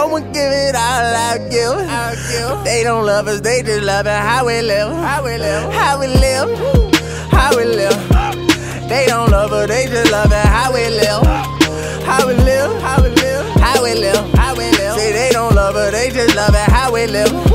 Give it all give. They don't love us, they just love it how we live. How we live. How we live. How we live. They don't love us, they just love it how we live. How we live. How we live. How we live. How we live. Say they don't love us, they just love it how we live.